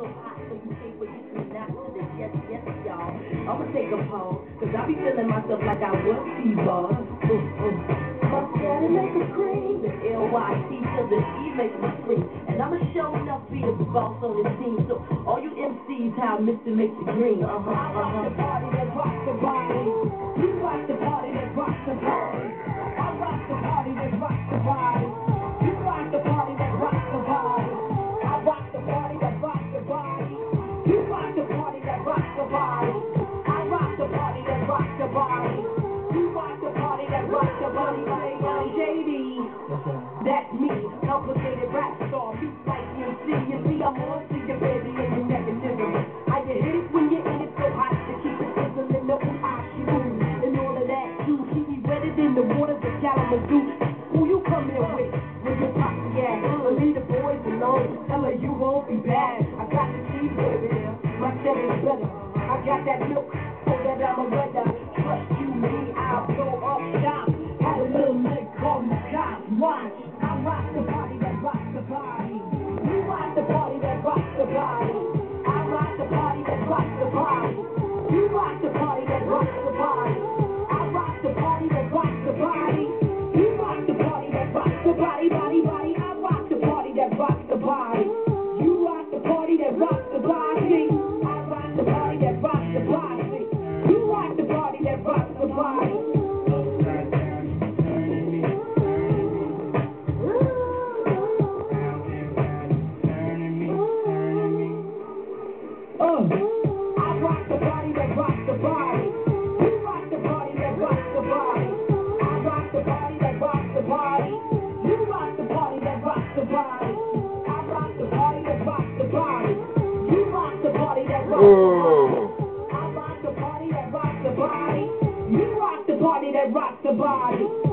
me. I'ma take a pause, cause I be feeling myself like I was T-ball. Make a scream, the L-Y-T me scream. And I'ma show enough be the boss on the team. So all you MCs, how Mr. makes it green. Uh-huh, uh-huh. Rocks the body. I rock the party that rocks the body. You rock the party that rocks the body. Say, I'm JD. That's me, complicated rap star, beat like MC. You see, I'm on to your baby and your mechanism. I get hit it when you're in it so hot to keep it sizzling. No I shoot and all of that too. Keep me wetter than the waters of Kalamazoo. That milk so that I'm a weather. Trust you, me, I'll blow up shop. Had a little lick on the cops. Watch, I rock the night. You rock the party that rocks the body.